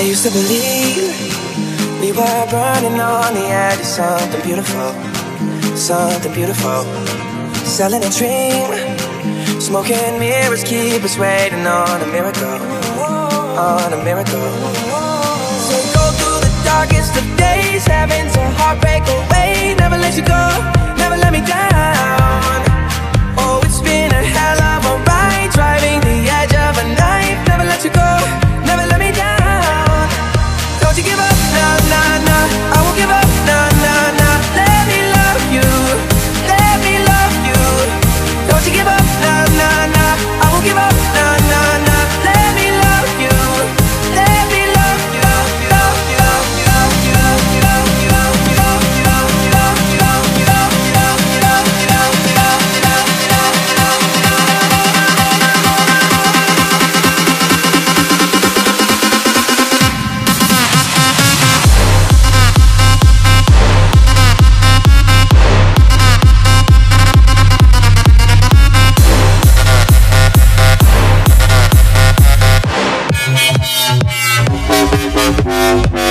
I used to believe we were burning on the edge of something beautiful, something beautiful. Selling a dream, smoking mirrors keep us waiting on a miracle, on a miracle. So go through the darkest of days. Música